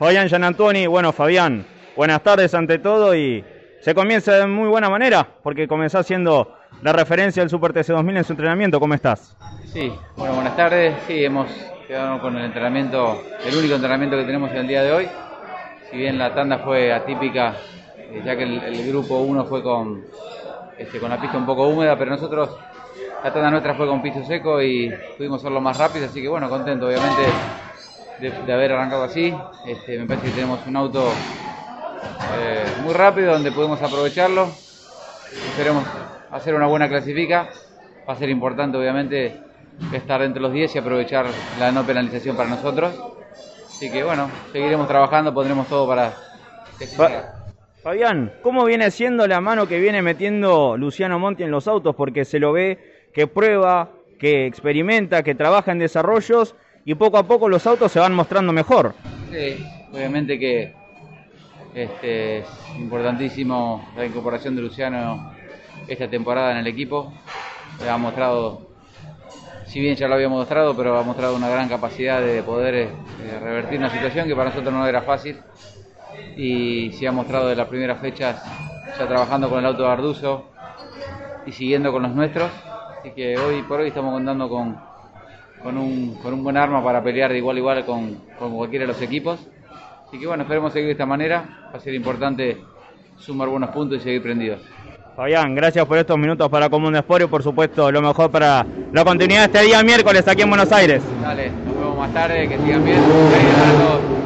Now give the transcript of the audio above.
Fabián Gianantoni. Bueno, Fabián, buenas tardes ante todo y se comienza de muy buena manera porque comenzó siendo la referencia del Super TC2000 en su entrenamiento. ¿Cómo estás? Sí, bueno, buenas tardes. Sí, hemos quedado con el entrenamiento, el único entrenamiento que tenemos en el día de hoy. Si bien la tanda fue atípica, eh, ya que el, grupo 1 fue con, este, con la pista un poco húmeda, pero nosotros, la tanda nuestra fue con piso seco y pudimos hacerlo más rápido, así que bueno, contento obviamente de, haber arrancado así. Este, me parece que tenemos un auto eh, muy rápido donde podemos aprovecharlo. Esperemos hacer una buena clasifica. Va a ser importante, obviamente, estar entre los 10 y aprovechar la no penalización para nosotros. Así que bueno, seguiremos trabajando, pondremos todo para... Fabián, ¿cómo viene siendo la mano que viene metiendo Luciano Monti en los autos? Porque se lo ve que prueba, que experimenta, que trabaja en desarrollos y poco a poco los autos se van mostrando mejor. Sí, obviamente que este, es importantísimo la incorporación de Luciano esta temporada en el equipo. Ha mostrado, si bien ya lo habíamos mostrado, pero ha mostrado una gran capacidad de poder eh, revertir una situación que para nosotros no era fácil. Y se ha mostrado de las primeras fechas ya trabajando con el auto de Arduzo y siguiendo con los nuestros. Así que hoy por hoy estamos contando con, con un, con un buen arma para pelear de igual a igual con, con cualquiera de los equipos. Así que bueno, esperemos seguir de esta manera. Va a ser importante sumar buenos puntos y seguir prendidos. Fabián, gracias por estos minutos para Común de Sport y por supuesto lo mejor para la continuidad de este día miércoles aquí en Buenos Aires. Dale, nos vemos más tarde, que sigan bien.